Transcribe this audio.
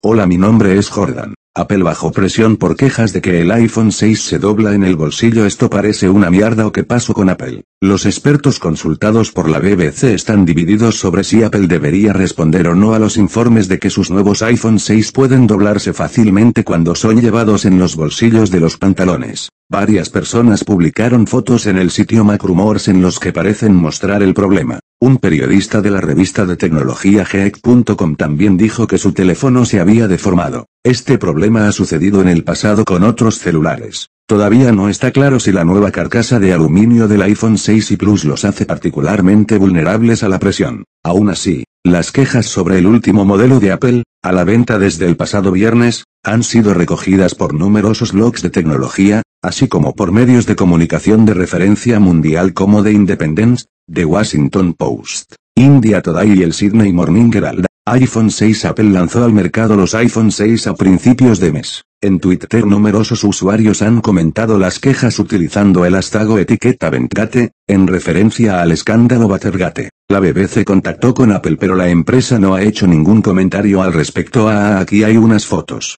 Hola mi nombre es Jordan. Apple bajo presión por quejas de que el iPhone 6 se dobla en el bolsillo. Esto parece una mierda o qué pasó con Apple. Los expertos consultados por la BBC están divididos sobre si Apple debería responder o no a los informes de que sus nuevos iPhone 6 pueden doblarse fácilmente cuando son llevados en los bolsillos de los pantalones. Varias personas publicaron fotos en el sitio MacRumors en los que parecen mostrar el problema. Un periodista de la revista de tecnología Geek.com también dijo que su teléfono se había deformado. Este problema ha sucedido en el pasado con otros celulares. Todavía no está claro si la nueva carcasa de aluminio del iPhone 6 y Plus los hace particularmente vulnerables a la presión. Aún así, las quejas sobre el último modelo de Apple, a la venta desde el pasado viernes, han sido recogidas por numerosos blogs de tecnología, así como por medios de comunicación de referencia mundial como The Independence, The Washington Post, India Today y el Sydney Morning Herald. iPhone 6 Apple lanzó al mercado los iPhone 6 a principios de mes. En Twitter numerosos usuarios han comentado las quejas utilizando el hashtag etiqueta Ventgate, en referencia al escándalo Watergate. La BBC contactó con Apple pero la empresa no ha hecho ningún comentario al respecto. Ah, aquí hay unas fotos.